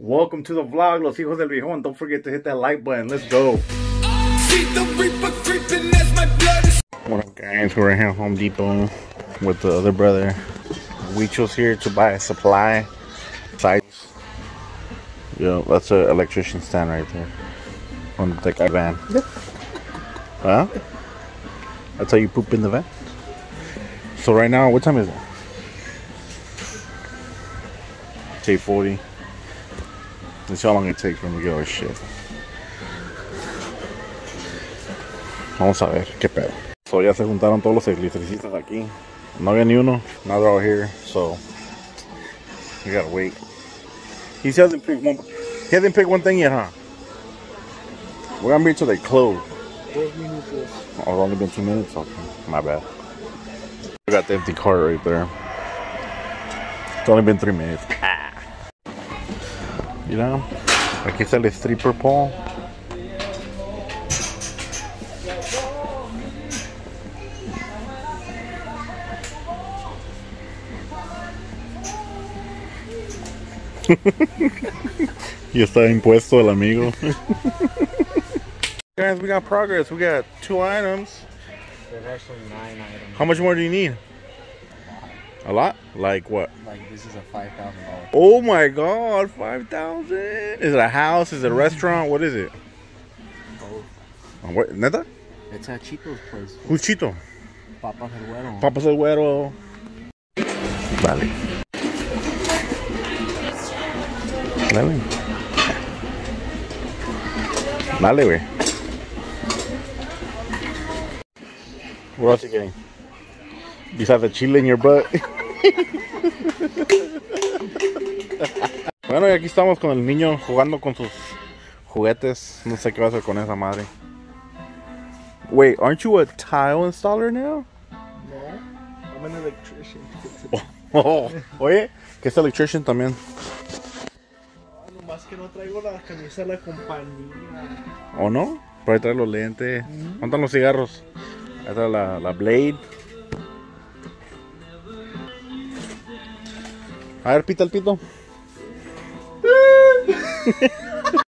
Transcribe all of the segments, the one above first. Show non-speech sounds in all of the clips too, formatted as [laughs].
Welcome to the vlog, Los Hijos del Viejon. Don't forget to hit that like button. Let's go. What up, guys? We're here at Home Depot with the other brother. We chose here to buy a supply sites. Yo, that's an electrician stand right there on the guy van. Huh? That's how you poop in the van. So right now, what time is it? It's 8:40. See how long it takes when we get our shit. Vamos a ver qué pedo. So ya se juntaron todos los electricistas aquí. No había ni uno. Now they're all here. So we gotta wait. He hasn't picked one. He hasn't picked one thing yet, huh? We're gonna be until they close. Oh, it's only been two minutes. Okay, my bad. We got the empty cart right there. It's only been three minutes. Ah. Mira, aquí está el stripper pole. [laughs] y está impuesto el amigo. [laughs] Guys, we got progress. We got two items. There's actually nine items. How much more do you need? A lot? Like what? Like this is a five thousand dollars. Oh my god, 5,000. Is it a house? Is it a restaurant? What is it? Both. Uh, What, neta? It's a Chito's place. Who's Chito? Papas el Güero. Papas el güero. Dale. Dale. Dale, güey. What else you getting? Besides the chile in your butt. [laughs] bueno, y aquí estamos con el niño jugando con sus juguetes. No sé qué va a hacer con esa madre. Wait, aren't you a tile installer now? No, I'm an electrician. [laughs] Oh, oye, que es electrician también. Nomás que no traigo la camisa de la compañía. ¿O no? Por ahí trae los lentes. ¿Dónde están los cigarros? Ahí está la, la Blade. A ver, pita el pito.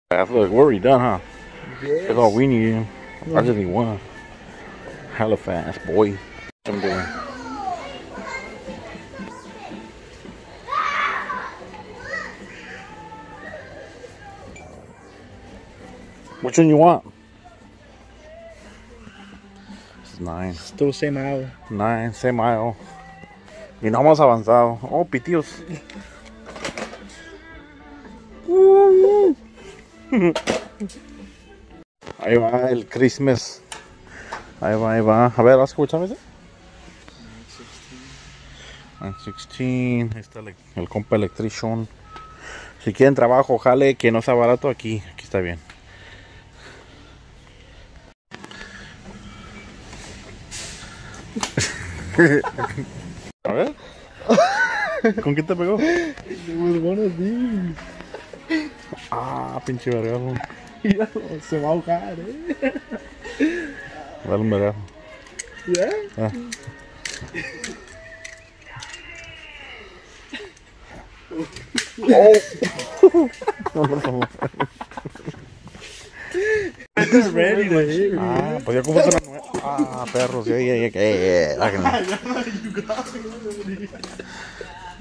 Look, we're already done, huh? Yes. That's all we need. I just need one. Hella fast, boy. I'm doing. Which one you want? This is nine. Still same aisle. Nine, same aisle. Y no hemos avanzado. Oh, pitios. [laughs] Ahí va el Christmas. Ahí va, ahí va. A ver, ask what time is it? 916. Ahí está el, el compa electrician. Si quieren trabajo, jale, que no sea barato, aquí, aquí está bien. [laughs] A ver. ¿Con qué te pegó? It was one of these. Ah, pinche vergazo. [laughs] Se va a ahogar, eh. Dale un vergazo. Yeah? Ah. [laughs] To hit me. Ah, pues ya como una nueva. Ah, perros, ya, ya, ya, ya, ya, bájenle.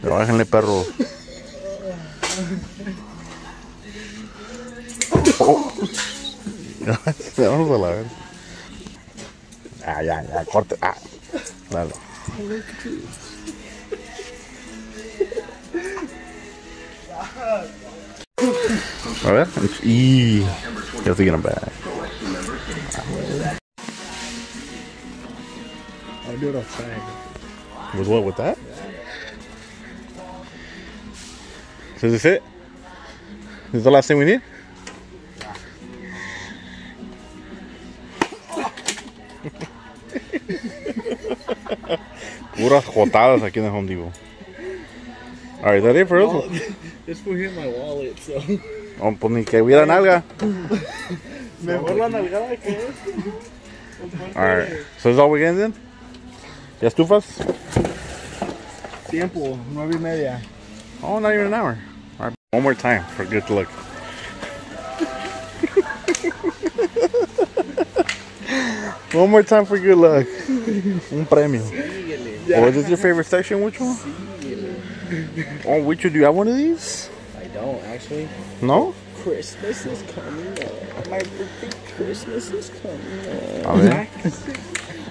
Pero bájenle, perros. Oh. Ya, Vamos a la vez. Ah, ya, ya, corte. Ah, dale. A ver. Y ya estoy getting back. I'll do it outside. With what? With that? So is this it? Is This the last thing we need? [laughs] Puras jotadas aquí en el Home Depot. Alright, is that it for us? This will hit my wallet, so. Oh, pues ni que hubiera nalga. [laughs] Mejor la nalgada que es. Alright, so is all we getting then? ¿Ya estufas? Tiempo, nueve y media. Oh, not even an hour. One more time for good luck. [laughs] One more time for good luck. [laughs] Un premio. Oh, is this your favorite section? Which one? Oh, which one? Do you have one of these? I don't actually. No? Christmas is coming up. My birthday Christmas is coming up. A ver.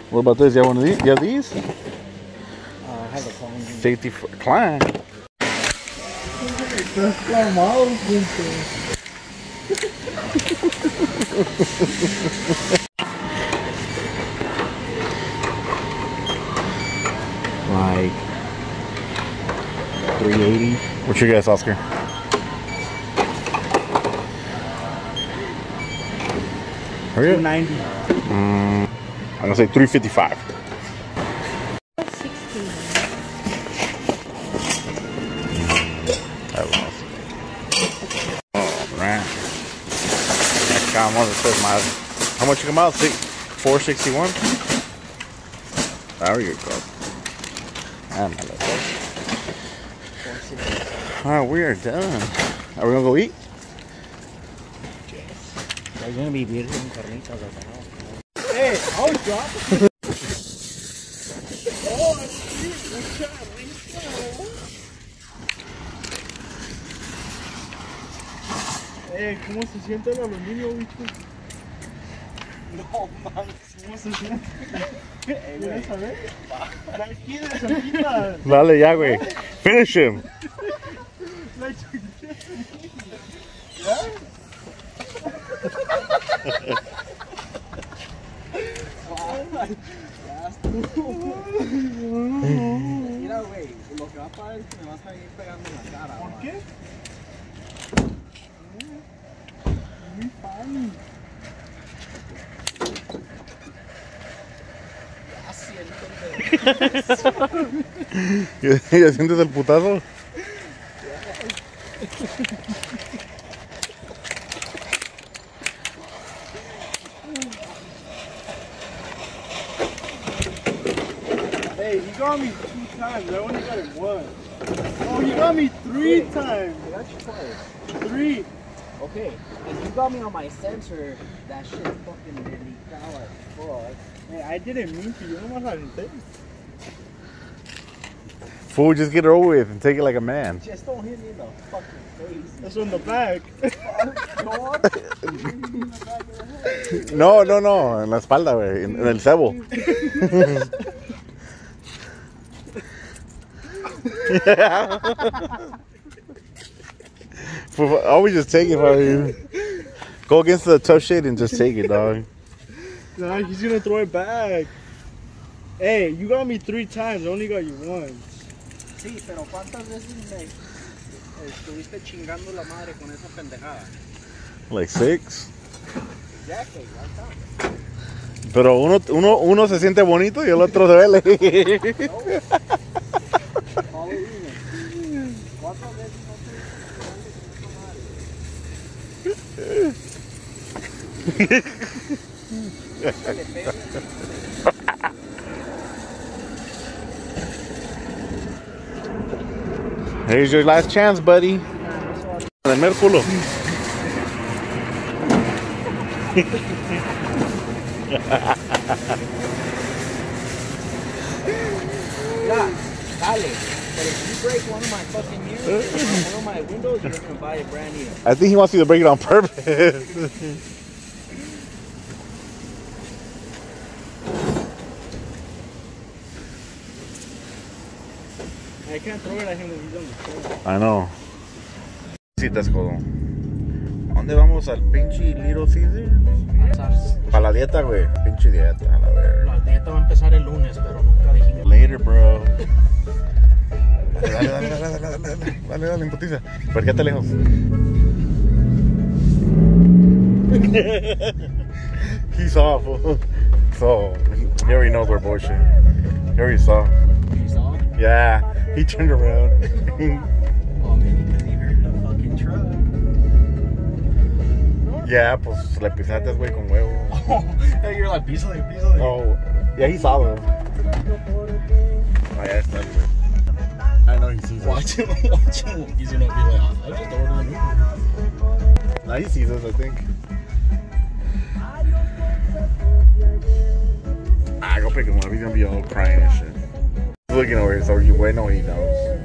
What about this? You have one of these? You have these? Uh, I have a phone. Safety for climb. [laughs] Like 380. What's your guess, Oscar? Up. 290. Mm, I'm gonna say 355. That was awesome. Oh man. That guy mother says my how much you come out? Six sixty one? There you go. My little. Alright, we are done. Are we gonna go eat? There's gonna be beer and carnitas at the house. Hey, I was dropping. Eh, ¿cómo se siente el aluminio, bicho? No mames, ¿cómo se siente? [laughs] ¿Quieres saber? Tranquila, tranquila. Dale ya, güey. Finish him. [laughs] La chiquita. [laughs] Mira, güey, lo que va a pasar es que me vas a ir pegando en la cara. ¿Por va. qué? Muy funny. Ya siéntate. ¿Ya sientes el putazo? Got me two times. I only got it once. Oh, he got me three times. I got you twice. Three. Okay, if you got me on my sensor, that shit fucking did leak out like fuck. Hey, I didn't mean to. You know what I'm saying? Fool, just get it over with and take it like a man. Just don't hit me in the fucking face. That's on the back. [laughs] God. No, no, no, en la espalda, güey, en, en el cebo. [laughs] Fool, Always just take it from you. Go against the tough shit and just take it, dog. nah, he's gonna throw it back. Hey, you got me three times. I only got you once. Sí, pero ¿cuántas veces me estuviste chingando la madre con esa pendejada? Like six. Ya que, ya. Pero uno, uno, uno se siente bonito y el otro duele. Follow me. ¿Cuántas [laughs] veces no te chingando con esa madre? Le pega. Here's your last chance, buddy. El mero culo. Dale. But if you break one of my fucking mirrors, [laughs] one of my windows, you're gonna buy a brand new. I think he wants you to break it on purpose. [laughs] I can't throw it at him he's on the floor. I know. Citas, codo. ¿A dónde vamos? ¿Al pinche Little Caesar? Para la dieta, güey. Pinche dieta, a la verga. La dieta va a empezar el lunes, pero nunca dijimos. Later, bro. [laughs] Dale, dale, dale, dale, dale, dale, dale, dale, imputiza. ¿Por qué te lejos? he saw, fool. So, he already knows we're bullshit. He already saw. You saw? Yeah, he turned around. Oh, maybe because he heard the fucking truck. yeah, pues le pisaste, güey, con huevo. hey, [laughs] you're like, písale, písale. Oh, yeah, he saw them. Oh, yeah, está, I know now us. Watch him, watch him. He's gonna be like, I just ordered an Uber. Now he sees us, I think. Ah, go pick him up. He's gonna be all crying and shit. He's looking over here, so you wait no he knows.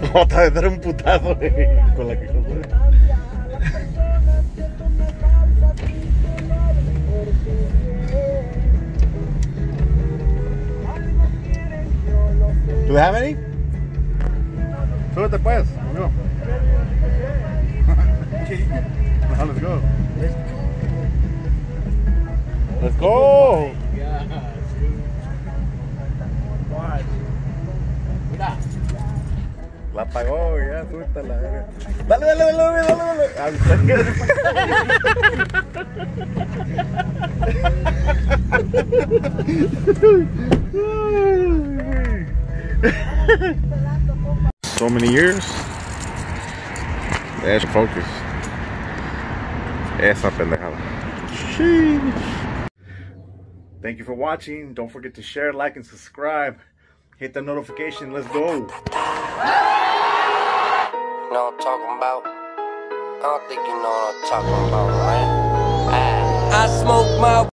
[laughs] Otra vez era un putazo, güey, con la que Do we have any? Súbete pues, amigo. [laughs] Now let's go. Let's go. Yeah, dude. Watch. Mira. La pagó, ya, suelta la verga. Dale, dale, dale, dale, dale, dale. Ah, [laughs] [laughs] so many years. That's focus. Esa pendejada. Sheesh. Thank you for watching. Don't forget to share, like, and subscribe. Hit the notification. Let's go. know what I'm talking about? I don't think you know what I'm talking about, right? Ah. I smoke my